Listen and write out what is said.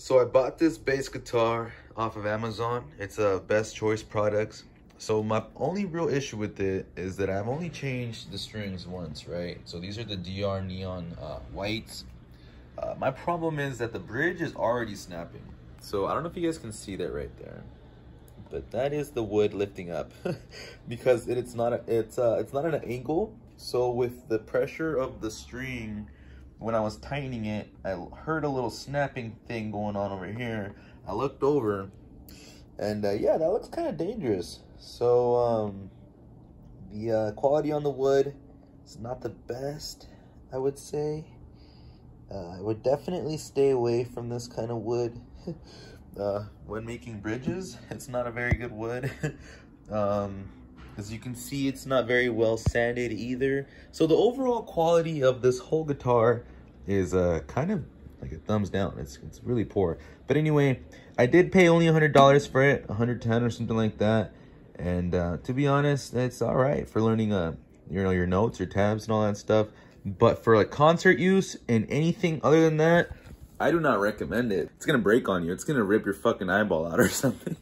So I bought this bass guitar off of Amazon. It's a Best Choice Products. So my only real issue with it is that I've only changed the strings once, right? So these are the DR Neon uh, Whites. Uh, my problem is that the bridge is already snapping. So I don't know if you guys can see that right there, but that is the wood lifting up because it, it's not a, it's uh it's not at an angle. So with the pressure of the string when I was tightening it, I heard a little snapping thing going on over here. I looked over, and uh, yeah, that looks kind of dangerous. So um, the uh, quality on the wood is not the best, I would say. Uh, I would definitely stay away from this kind of wood uh, when making bridges. It's not a very good wood. um, as you can see, it's not very well sanded either. So the overall quality of this whole guitar is uh, kind of like a thumbs down. It's, it's really poor. But anyway, I did pay only $100 for it, 110 or something like that. And uh, to be honest, it's all right for learning uh, you know, your notes, your tabs and all that stuff. But for like concert use and anything other than that, I do not recommend it. It's gonna break on you. It's gonna rip your fucking eyeball out or something.